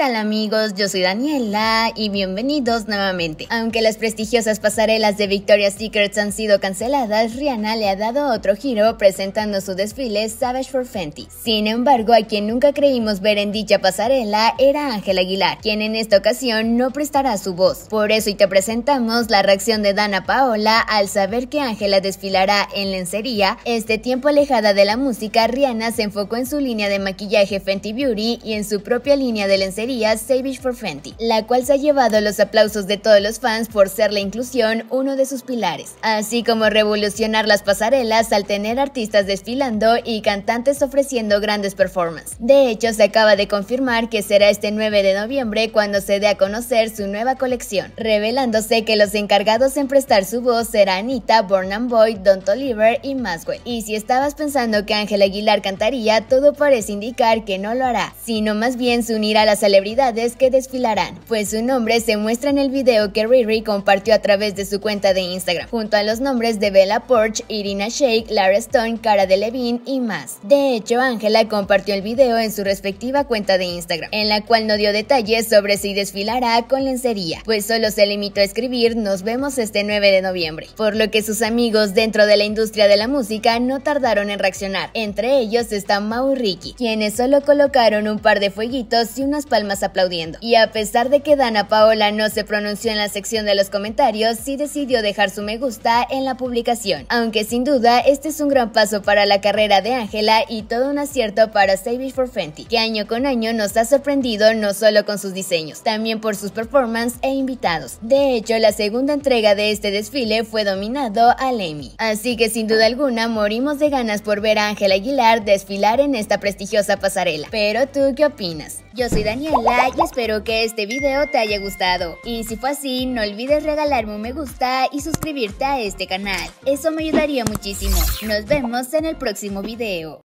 tal amigos? Yo soy Daniela y bienvenidos nuevamente. Aunque las prestigiosas pasarelas de Victoria's Secrets han sido canceladas, Rihanna le ha dado otro giro presentando su desfile Savage for Fenty. Sin embargo, a quien nunca creímos ver en dicha pasarela era Ángel Aguilar, quien en esta ocasión no prestará su voz. Por eso y te presentamos la reacción de Dana Paola al saber que Ángela desfilará en lencería. Este tiempo alejada de la música, Rihanna se enfocó en su línea de maquillaje Fenty Beauty y en su propia línea de lencería Savage for Fenty, la cual se ha llevado los aplausos de todos los fans por ser la inclusión uno de sus pilares, así como revolucionar las pasarelas al tener artistas desfilando y cantantes ofreciendo grandes performances. De hecho, se acaba de confirmar que será este 9 de noviembre cuando se dé a conocer su nueva colección, revelándose que los encargados en prestar su voz serán Anita, Born and Boy, Don Toliver y Maswell. Y si estabas pensando que Ángel Aguilar cantaría, todo parece indicar que no lo hará, sino más bien se unirá a las que desfilarán, pues su nombre se muestra en el video que Riri compartió a través de su cuenta de Instagram, junto a los nombres de Bella Porch, Irina Shayk, Lara Stone, Cara Delevingne y más. De hecho, Ángela compartió el video en su respectiva cuenta de Instagram, en la cual no dio detalles sobre si desfilará con lencería, pues solo se limitó a escribir nos vemos este 9 de noviembre, por lo que sus amigos dentro de la industria de la música no tardaron en reaccionar, entre ellos está Mau Ricky, quienes solo colocaron un par de fueguitos y unas palmas aplaudiendo. Y a pesar de que Dana Paola no se pronunció en la sección de los comentarios, sí decidió dejar su me gusta en la publicación. Aunque sin duda este es un gran paso para la carrera de Ángela y todo un acierto para Savage for Fenty, que año con año nos ha sorprendido no solo con sus diseños, también por sus performances e invitados. De hecho, la segunda entrega de este desfile fue dominado al Emmy. Así que sin duda alguna morimos de ganas por ver a Ángela Aguilar desfilar en esta prestigiosa pasarela. Pero tú, ¿qué opinas? Yo soy Daniela y espero que este video te haya gustado. Y si fue así, no olvides regalarme un me gusta y suscribirte a este canal. Eso me ayudaría muchísimo. Nos vemos en el próximo video.